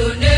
Indonesia